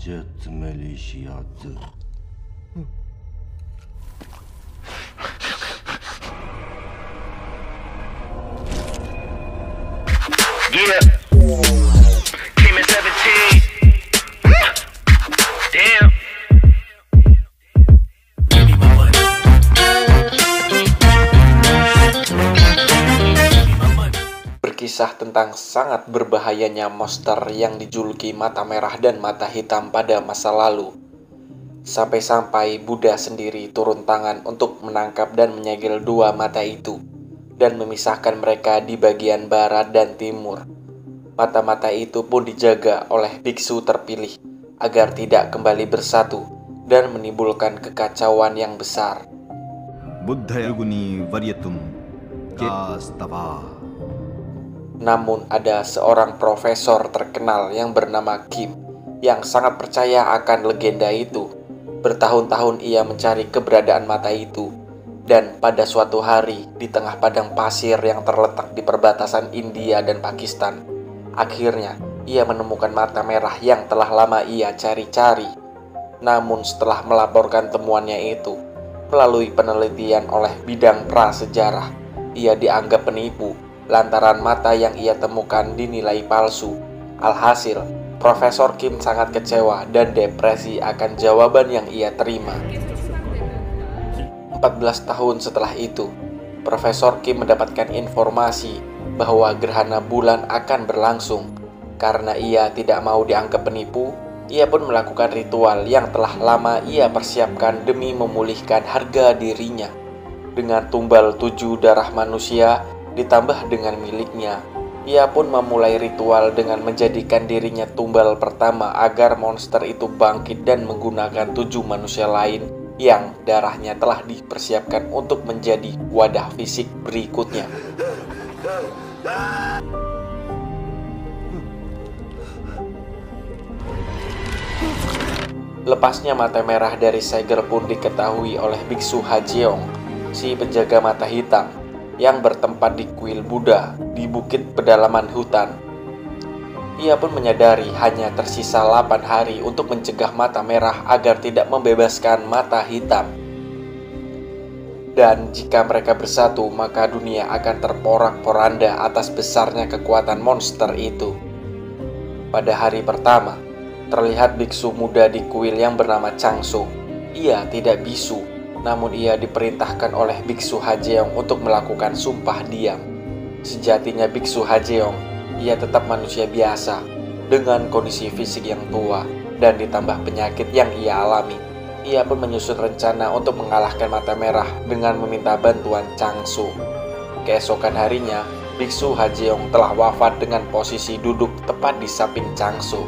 Acı ettim. Yeah. kisah tentang sangat berbahayanya monster yang dijuluki mata merah dan mata hitam pada masa lalu. Sampai-sampai Buddha sendiri turun tangan untuk menangkap dan menyegel dua mata itu dan memisahkan mereka di bagian barat dan timur. Mata-mata itu pun dijaga oleh biksu terpilih agar tidak kembali bersatu dan menimbulkan kekacauan yang besar. Buddha yaguni varyatum rastava. Namun ada seorang profesor terkenal yang bernama Kim yang sangat percaya akan legenda itu. Bertahun-tahun ia mencari keberadaan mata itu. Dan pada suatu hari di tengah padang pasir yang terletak di perbatasan India dan Pakistan, akhirnya ia menemukan mata merah yang telah lama ia cari-cari. Namun setelah melaporkan temuannya itu melalui penelitian oleh bidang prasejarah, ia dianggap penipu lantaran mata yang ia temukan dinilai palsu. Alhasil, Profesor Kim sangat kecewa dan depresi akan jawaban yang ia terima. 14 tahun setelah itu, Profesor Kim mendapatkan informasi bahwa gerhana bulan akan berlangsung. Karena ia tidak mau dianggap penipu, ia pun melakukan ritual yang telah lama ia persiapkan demi memulihkan harga dirinya. Dengan tumbal tujuh darah manusia ditambah dengan miliknya, ia pun memulai ritual dengan menjadikan dirinya tumbal pertama agar monster itu bangkit dan menggunakan tujuh manusia lain yang darahnya telah dipersiapkan untuk menjadi wadah fisik berikutnya. Lepasnya mata merah dari segel pun diketahui oleh Biksu Hajeong, si penjaga mata hitam, yang bertempat di kuil Buddha di bukit pedalaman hutan. Ia pun menyadari hanya tersisa 8 hari untuk mencegah mata merah agar tidak membebaskan mata hitam. Dan jika mereka bersatu, maka dunia akan terporak-poranda atas besarnya kekuatan monster itu. Pada hari pertama, terlihat biksu muda di kuil yang bernama Changsu. Ia tidak bisu, namun ia diperintahkan oleh biksu Hajeong untuk melakukan sumpah diam. Sejatinya biksu Hajeong, ia tetap manusia biasa dengan kondisi fisik yang tua dan ditambah penyakit yang ia alami. Ia pun menyusun rencana untuk mengalahkan mata merah dengan meminta bantuan Changsu. Keesokan harinya, biksu Hajeong telah wafat dengan posisi duduk tepat di samping Changsu.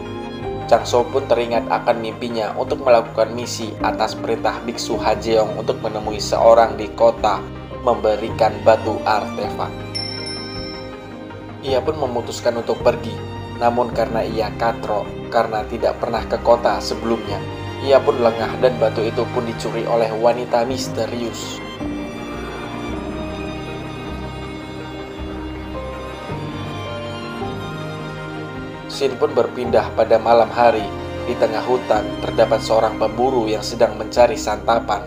Changso pun teringat akan mimpinya untuk melakukan misi atas perintah Biksu Hajeong untuk menemui seorang di kota memberikan batu artefak. Ia pun memutuskan untuk pergi, namun karena ia katro karena tidak pernah ke kota sebelumnya, ia pun lengah dan batu itu pun dicuri oleh wanita misterius. Sin pun berpindah pada malam hari. Di tengah hutan terdapat seorang pemburu yang sedang mencari santapan.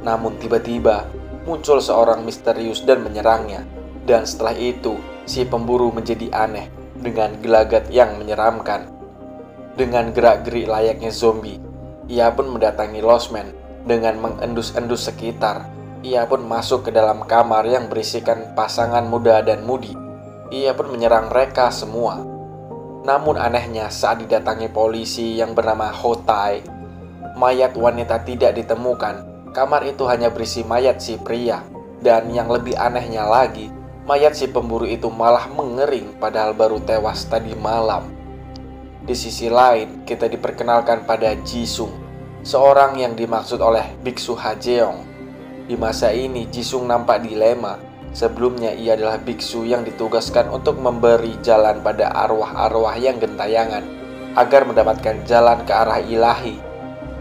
Namun tiba-tiba muncul seorang misterius dan menyerangnya. Dan setelah itu, si pemburu menjadi aneh dengan gelagat yang menyeramkan. Dengan gerak-gerik layaknya zombie, ia pun mendatangi Losman dengan mengendus-endus sekitar. Ia pun masuk ke dalam kamar yang berisikan pasangan muda dan mudi. Ia pun menyerang mereka semua. Namun anehnya saat didatangi polisi yang bernama Hotai, mayat wanita tidak ditemukan. Kamar itu hanya berisi mayat si pria. Dan yang lebih anehnya lagi, mayat si pemburu itu malah mengering padahal baru tewas tadi malam. Di sisi lain, kita diperkenalkan pada Jisung, seorang yang dimaksud oleh Biksu Hajeong. Di masa ini, Jisung nampak dilema Sebelumnya ia adalah biksu yang ditugaskan untuk memberi jalan pada arwah-arwah yang gentayangan agar mendapatkan jalan ke arah ilahi.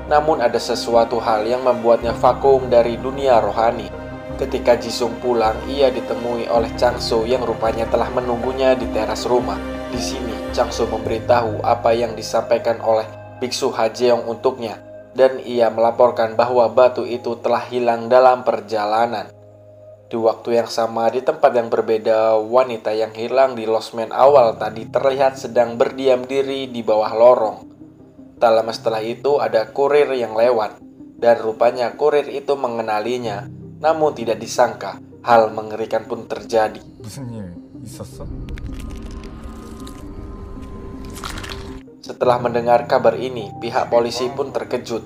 Namun ada sesuatu hal yang membuatnya vakum dari dunia rohani. Ketika Jisung pulang, ia ditemui oleh Changsu yang rupanya telah menunggunya di teras rumah. Di sini, Changsu memberitahu apa yang disampaikan oleh biksu Hajeong untuknya dan ia melaporkan bahwa batu itu telah hilang dalam perjalanan di waktu yang sama di tempat yang berbeda, wanita yang hilang di losmen awal tadi terlihat sedang berdiam diri di bawah lorong. Tak lama setelah itu ada kurir yang lewat, dan rupanya kurir itu mengenalinya, namun tidak disangka hal mengerikan pun terjadi. Setelah mendengar kabar ini, pihak polisi pun terkejut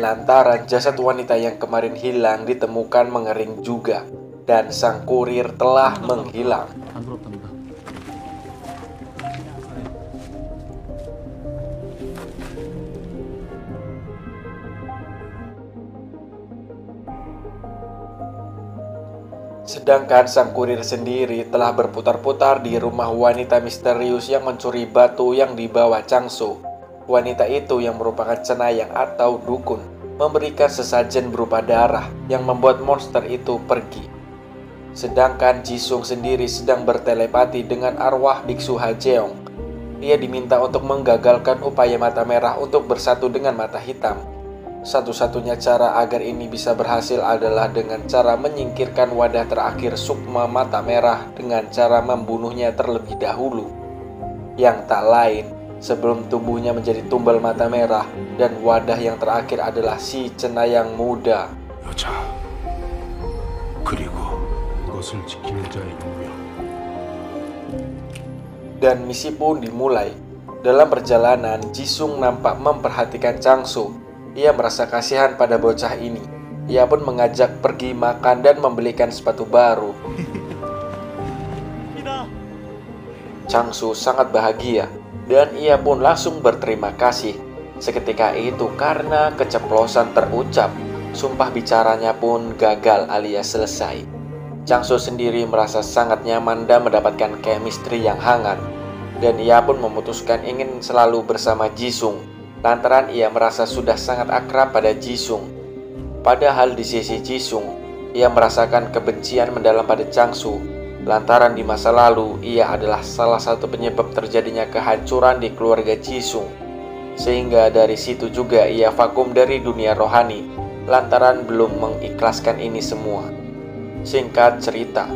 lantaran jasad wanita yang kemarin hilang ditemukan mengering juga dan sang kurir telah menghilang. Sedangkan sang kurir sendiri telah berputar-putar di rumah wanita misterius yang mencuri batu yang dibawa Changsu Wanita itu yang merupakan cenayang atau dukun memberikan sesajen berupa darah yang membuat monster itu pergi. Sedangkan Jisung sendiri sedang bertelepati dengan arwah biksu Hajeong. Ia diminta untuk menggagalkan upaya mata merah untuk bersatu dengan mata hitam. Satu-satunya cara agar ini bisa berhasil adalah dengan cara menyingkirkan wadah terakhir sukma mata merah dengan cara membunuhnya terlebih dahulu. Yang tak lain, sebelum tubuhnya menjadi tumbal mata merah dan wadah yang terakhir adalah si cenayang muda. 여자, dan misi pun dimulai. Dalam perjalanan, Jisung nampak memperhatikan Changsu. Ia merasa kasihan pada bocah ini. Ia pun mengajak pergi makan dan membelikan sepatu baru. Changsu sangat bahagia dan ia pun langsung berterima kasih. Seketika itu karena keceplosan terucap, sumpah bicaranya pun gagal alias selesai. Changsu sendiri merasa sangat nyaman dan mendapatkan chemistry yang hangat. Dan ia pun memutuskan ingin selalu bersama Jisung lantaran ia merasa sudah sangat akrab pada Jisung. Padahal di sisi Jisung, ia merasakan kebencian mendalam pada Changsu, lantaran di masa lalu ia adalah salah satu penyebab terjadinya kehancuran di keluarga Jisung. Sehingga dari situ juga ia vakum dari dunia rohani, lantaran belum mengikhlaskan ini semua. Singkat cerita,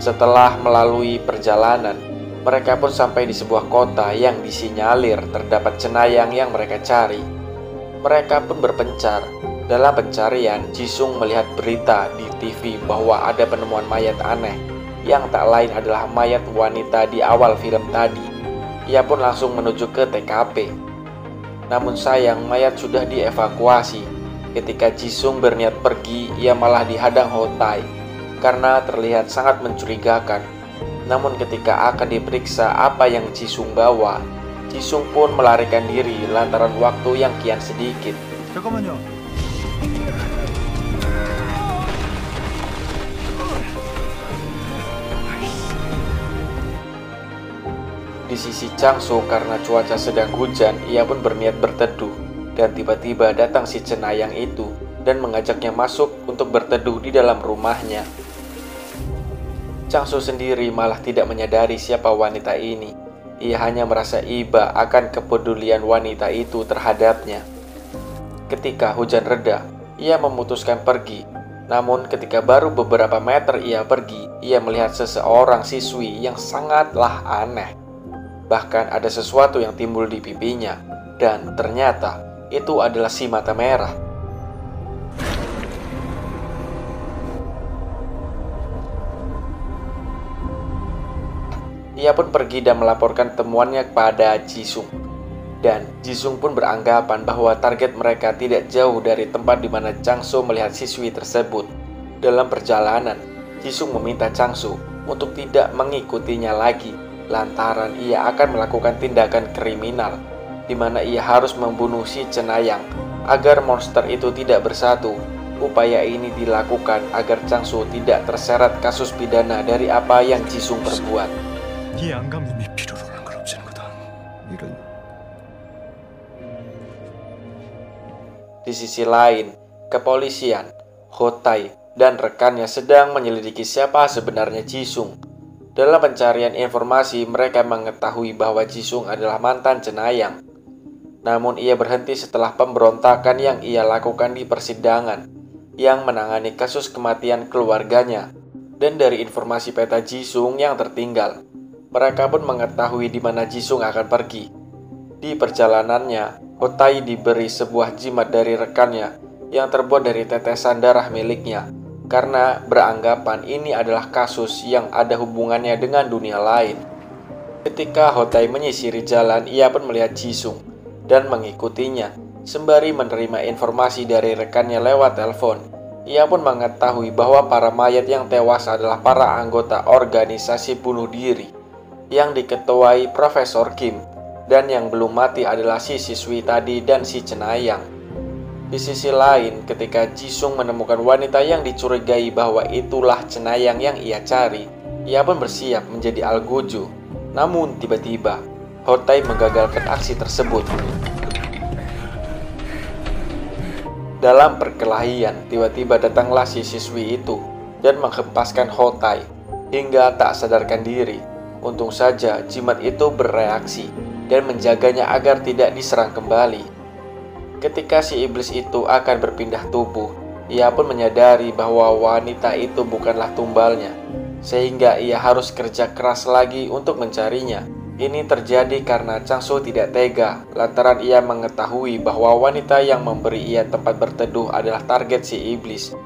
setelah melalui perjalanan, mereka pun sampai di sebuah kota yang disinyalir terdapat cenayang yang mereka cari. Mereka pun berpencar. Dalam pencarian, Jisung melihat berita di TV bahwa ada penemuan mayat aneh yang tak lain adalah mayat wanita di awal film tadi. Ia pun langsung menuju ke TKP. Namun sayang, mayat sudah dievakuasi. Ketika Jisung berniat pergi, ia malah dihadang Hotai karena terlihat sangat mencurigakan namun ketika akan diperiksa apa yang Jisung bawa, Jisung pun melarikan diri lantaran waktu yang kian sedikit. 잠 Di sisi Changsu karena cuaca sedang hujan, ia pun berniat berteduh. Dan tiba-tiba datang si cenayang itu dan mengajaknya masuk untuk berteduh di dalam rumahnya. Changsu sendiri malah tidak menyadari siapa wanita ini. Ia hanya merasa iba akan kepedulian wanita itu terhadapnya. Ketika hujan reda, ia memutuskan pergi. Namun ketika baru beberapa meter ia pergi, ia melihat seseorang siswi yang sangatlah aneh. Bahkan ada sesuatu yang timbul di pipinya, dan ternyata itu adalah si mata merah. Ia pun pergi dan melaporkan temuannya kepada Jisung. Dan Jisung pun beranggapan bahwa target mereka tidak jauh dari tempat di mana Changsu melihat siswi tersebut. Dalam perjalanan, Jisung meminta Changsu untuk tidak mengikutinya lagi lantaran ia akan melakukan tindakan kriminal di mana ia harus membunuh si cenayang agar monster itu tidak bersatu. Upaya ini dilakukan agar Changsu tidak terseret kasus pidana dari apa yang Jisung perbuat. Di sisi lain, kepolisian, Hotai, dan rekannya sedang menyelidiki siapa sebenarnya Jisung dalam pencarian informasi, mereka mengetahui bahwa Jisung adalah mantan cenayang. Namun ia berhenti setelah pemberontakan yang ia lakukan di persidangan yang menangani kasus kematian keluarganya. Dan dari informasi peta Jisung yang tertinggal, mereka pun mengetahui di mana Jisung akan pergi. Di perjalanannya, Hotai diberi sebuah jimat dari rekannya yang terbuat dari tetesan darah miliknya karena beranggapan ini adalah kasus yang ada hubungannya dengan dunia lain. Ketika Hotai menyisiri jalan, ia pun melihat Jisung dan mengikutinya sembari menerima informasi dari rekannya lewat telepon. Ia pun mengetahui bahwa para mayat yang tewas adalah para anggota organisasi bunuh diri yang diketuai Profesor Kim dan yang belum mati adalah si siswi tadi dan si cenayang. Di sisi lain, ketika Jisung menemukan wanita yang dicurigai bahwa itulah cenayang yang ia cari, ia pun bersiap menjadi Algojo. Namun tiba-tiba, Hotai menggagalkan aksi tersebut. Dalam perkelahian, tiba-tiba datanglah si siswi itu dan menghempaskan Hotai hingga tak sadarkan diri. Untung saja jimat itu bereaksi dan menjaganya agar tidak diserang kembali. Ketika si iblis itu akan berpindah tubuh, ia pun menyadari bahwa wanita itu bukanlah tumbalnya, sehingga ia harus kerja keras lagi untuk mencarinya. Ini terjadi karena Changsu tidak tega lantaran ia mengetahui bahwa wanita yang memberi ia tempat berteduh adalah target si iblis.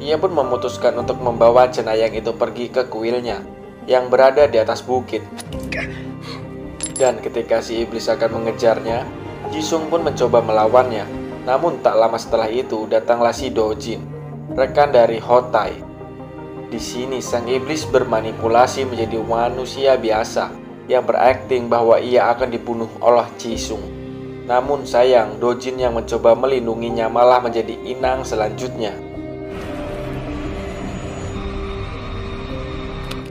Ia pun memutuskan untuk membawa cenayang itu pergi ke kuilnya yang berada di atas bukit. Dan ketika si iblis akan mengejarnya, Jisung pun mencoba melawannya. Namun tak lama setelah itu datanglah si Dojin, rekan dari Hotai. Di sini sang iblis bermanipulasi menjadi manusia biasa yang berakting bahwa ia akan dibunuh oleh Jisung. Namun sayang, Dojin yang mencoba melindunginya malah menjadi inang selanjutnya.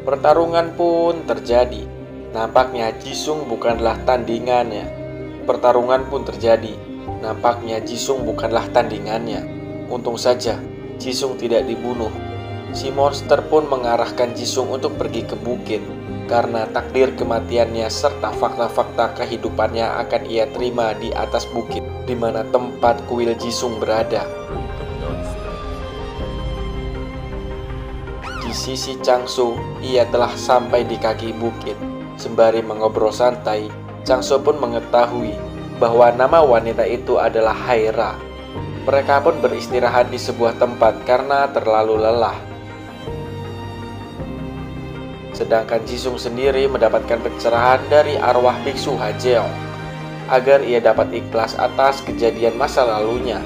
Pertarungan pun terjadi. Nampaknya Jisung bukanlah tandingannya. Pertarungan pun terjadi. Nampaknya Jisung bukanlah tandingannya. Untung saja Jisung tidak dibunuh. Si monster pun mengarahkan Jisung untuk pergi ke bukit karena takdir kematiannya serta fakta-fakta kehidupannya akan ia terima di atas bukit di mana tempat kuil Jisung berada. Di sisi Changsu, ia telah sampai di kaki bukit. Sembari mengobrol santai, Changsu pun mengetahui bahwa nama wanita itu adalah Haira. Mereka pun beristirahat di sebuah tempat karena terlalu lelah. Sedangkan Jisung sendiri mendapatkan pencerahan dari arwah biksu Hajeong agar ia dapat ikhlas atas kejadian masa lalunya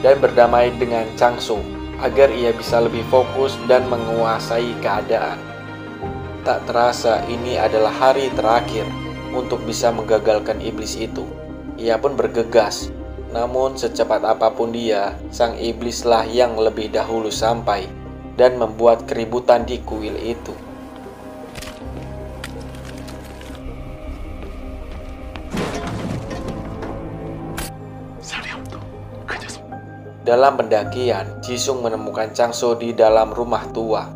dan berdamai dengan Changsu agar ia bisa lebih fokus dan menguasai keadaan. Tak terasa ini adalah hari terakhir untuk bisa menggagalkan iblis itu. Ia pun bergegas, namun secepat apa pun dia, sang iblislah yang lebih dahulu sampai dan membuat keributan di kuil itu. Dalam pendakian, Jisung menemukan Changso di dalam rumah tua.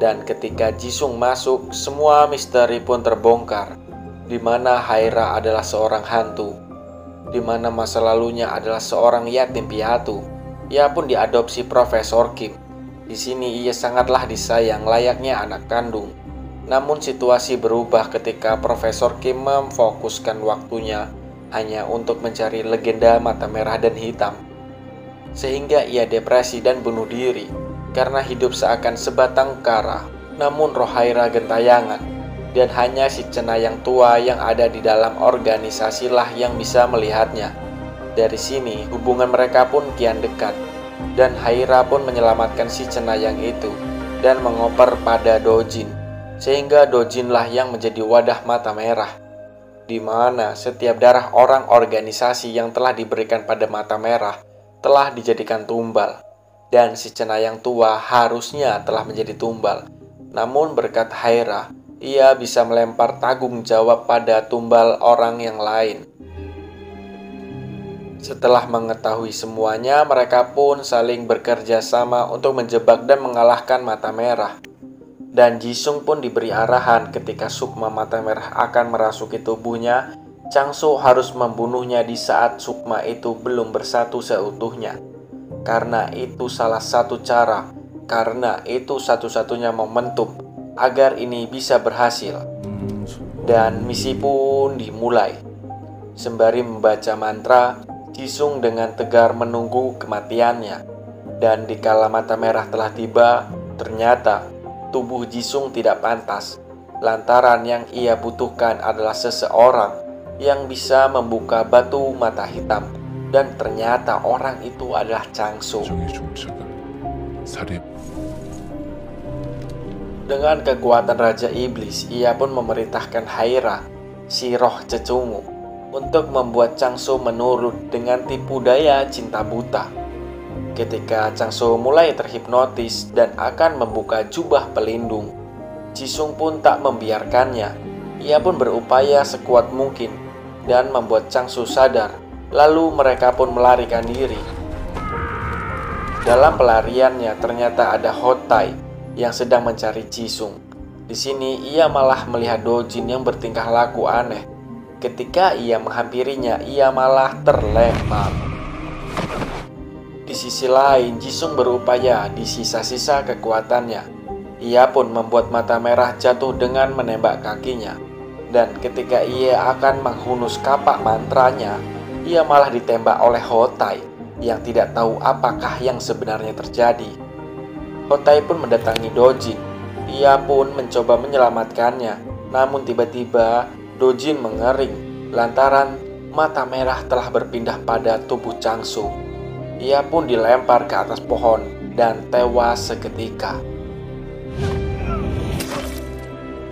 Dan ketika Jisung masuk, semua misteri pun terbongkar. Di mana Haira adalah seorang hantu, di mana masa lalunya adalah seorang yatim piatu. Ia pun diadopsi Profesor Kim. Di sini ia sangatlah disayang layaknya anak kandung. Namun situasi berubah ketika Profesor Kim memfokuskan waktunya hanya untuk mencari legenda mata merah dan hitam sehingga ia depresi dan bunuh diri karena hidup seakan sebatang kara. Namun Rohaira gentayangan dan hanya si cenayang tua yang ada di dalam organisasi lah yang bisa melihatnya. Dari sini hubungan mereka pun kian dekat dan Haira pun menyelamatkan si cenayang itu dan mengoper pada Dojin sehingga Dojin lah yang menjadi wadah mata merah di mana setiap darah orang organisasi yang telah diberikan pada mata merah telah dijadikan tumbal, dan si cenayang tua harusnya telah menjadi tumbal. Namun berkat Haira, ia bisa melempar tanggung jawab pada tumbal orang yang lain. Setelah mengetahui semuanya, mereka pun saling bekerja sama untuk menjebak dan mengalahkan mata merah. Dan Jisung pun diberi arahan ketika sukma mata merah akan merasuki tubuhnya, Changso harus membunuhnya di saat Sukma itu belum bersatu seutuhnya. Karena itu salah satu cara, karena itu satu-satunya momentum agar ini bisa berhasil. Dan misi pun dimulai. Sembari membaca mantra, Jisung dengan tegar menunggu kematiannya. Dan dikala mata merah telah tiba, ternyata tubuh Jisung tidak pantas. Lantaran yang ia butuhkan adalah seseorang yang bisa membuka batu mata hitam dan ternyata orang itu adalah Changsu. Dengan kekuatan Raja Iblis, ia pun memerintahkan Haira, si roh cecungu, untuk membuat Changsu menurut dengan tipu daya cinta buta. Ketika Changsu mulai terhipnotis dan akan membuka jubah pelindung, Jisung pun tak membiarkannya. Ia pun berupaya sekuat mungkin dan membuat Changsu sadar. Lalu mereka pun melarikan diri. Dalam pelariannya ternyata ada Hotai, yang sedang mencari Jisung. Di sini ia malah melihat Dojin yang bertingkah laku aneh. Ketika ia menghampirinya, ia malah terlempar. Di sisi lain, Jisung berupaya di sisa-sisa kekuatannya. Ia pun membuat mata merah jatuh dengan menembak kakinya. Dan ketika ia akan menghunus kapak mantranya, ia malah ditembak oleh Hotai yang tidak tahu apakah yang sebenarnya terjadi. Hotai pun mendatangi Dojin. Ia pun mencoba menyelamatkannya, namun tiba-tiba Dojin mengering lantaran mata merah telah berpindah pada tubuh Changsu. Ia pun dilempar ke atas pohon dan tewas seketika.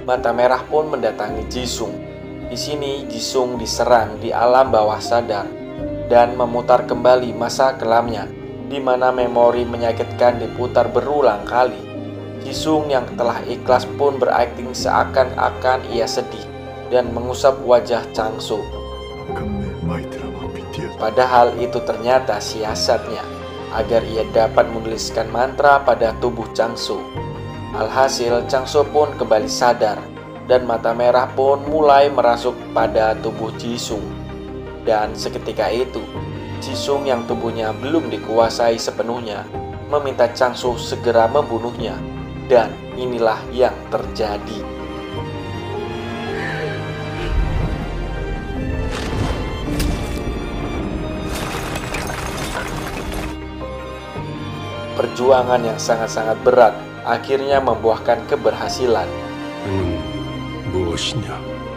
Mata merah pun mendatangi Jisung. Di sini Jisung diserang di alam bawah sadar dan memutar kembali masa kelamnya di mana memori menyakitkan diputar berulang kali. Jisung yang telah ikhlas pun berakting seakan-akan ia sedih dan mengusap wajah Changsu. Padahal itu ternyata siasatnya agar ia dapat menuliskan mantra pada tubuh Changsu. Alhasil Changsu pun kembali sadar dan mata merah pun mulai merasuk pada tubuh Jisung. Dan seketika itu, Jisung yang tubuhnya belum dikuasai sepenuhnya meminta Changsu segera membunuhnya. Dan inilah yang terjadi. Perjuangan yang sangat-sangat berat akhirnya membuahkan keberhasilan. 너는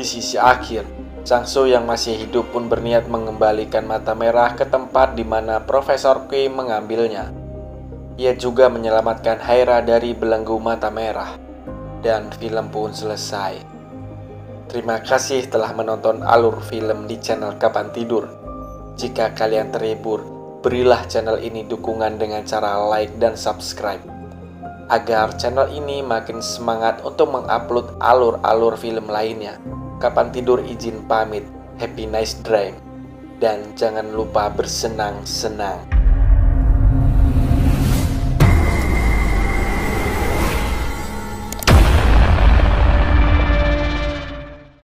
Di sisi akhir, Changsu yang masih hidup pun berniat mengembalikan mata merah ke tempat di mana Profesor Kui mengambilnya. Ia juga menyelamatkan Haira dari belenggu mata merah. Dan film pun selesai. Terima kasih telah menonton alur film di channel Kapan Tidur. Jika kalian terhibur, berilah channel ini dukungan dengan cara like dan subscribe. Agar channel ini makin semangat untuk mengupload alur-alur film lainnya. Kapan tidur izin pamit. Happy nice dream. Dan jangan lupa bersenang-senang.